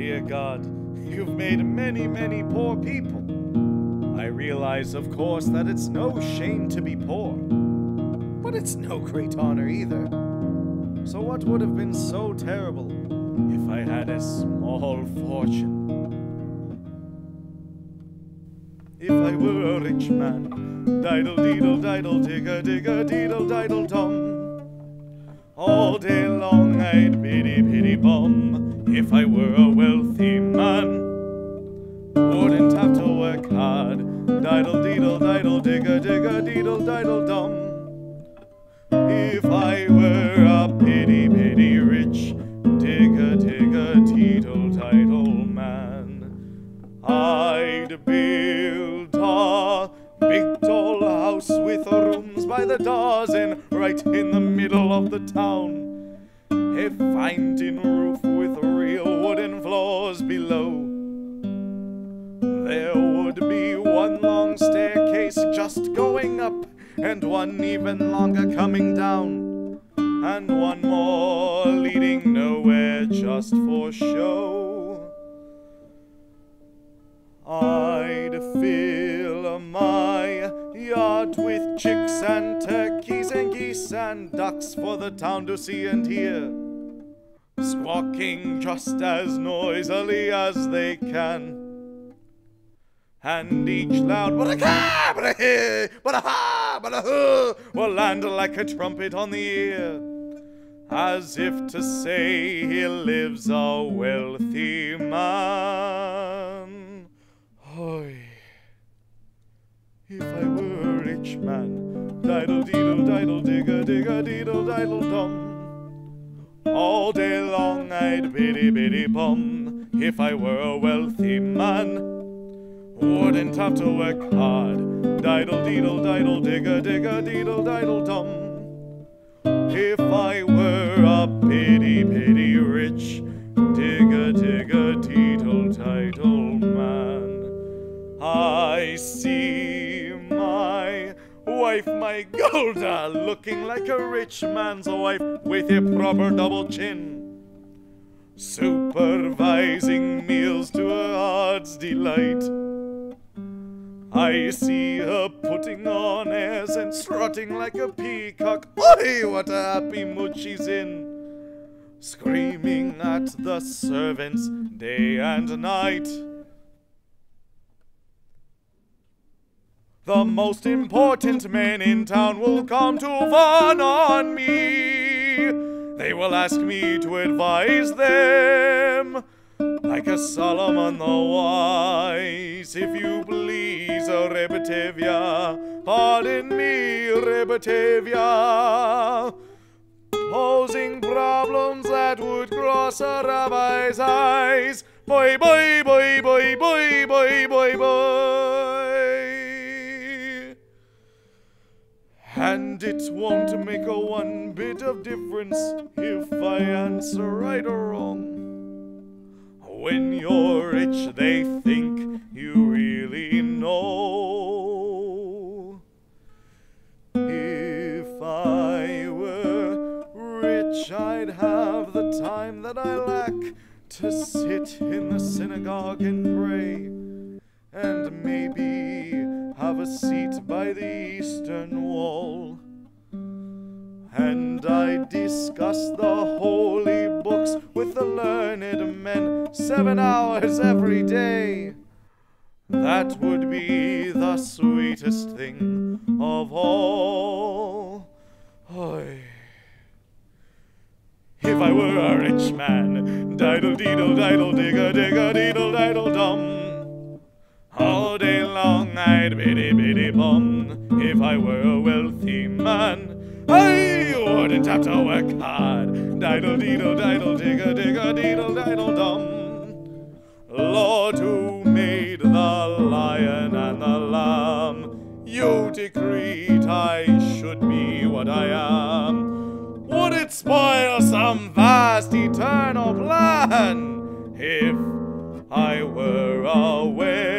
dear God, you've made many, many poor people. I realize, of course, that it's no shame to be poor, but it's no great honor either. So, what would have been so terrible if I had a small fortune? If I were a rich man, diddle deedle diddle digger digger deedle diddle dum. All day long I'd biddy biddy bum. If I were a wealthy man, wouldn't have to work hard. Diddle deedle diddle digger digger deedle diddle dum. If I were a pity pity rich digger digger teetle title man, I'd build a big tall house with rooms by the dozen right in the middle of the town. A fine tin roof floors below. There would be one long staircase just going up, and one even longer coming down, and one more leading nowhere just for show. I'd fill my yard with chicks and turkeys and geese and ducks for the town to see and hear, squawking just as noisily as they can. And each loud but a ca, but a he, but a ha, but a hu will land like a trumpet on the ear, as if to say here lives a wealthy man. Hoy. If I were rich man, diddle deedle diddle digger digger deedle diddle dum. I'd biddy biddy bum. If I were a wealthy man, wouldn't have to work hard. Diddle deedle diddle digger digger deedle diddle dum. If I were a pity pity rich digger digger teetle title man, I see my wife, my Golde, looking like a rich man's wife with a proper double chin, supervising meals to her heart's delight. I see her putting on airs and strutting like a peacock. Oi, what a happy mood she's in! Screaming at the servants day and night. The most important men in town will come to fawn on me. They will ask me to advise them. Like a Solomon the wise, if you please, oh, Reb Tevye. Pardon me, Reb Tevye. Posing problems that would cross a rabbi's eyes. Boy, boy, boy, boy, boy, And it won't make a one bit of difference if I answer right or wrong. When you're rich, they think you really know. If I were rich, I'd have the time that I lack to sit in the synagogue and pray, discuss the holy books with the learned men seven hours every day. That would be the sweetest thing of all. Oy. If I were a rich man, diddle deedle diddle digger digger deedle diddle dum. All day long I'd biddy biddy bum. If I were a wealthy man, I wouldn't have to work hard. Diddle deedle diddle digger digger deedle diddle dum. Lord, who made the lion and the lamb, you decreed I should be what I am. Would it spoil some vast eternal plan if I were a wealthy man?